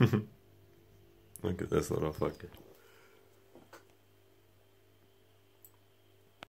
Look at this little fucker.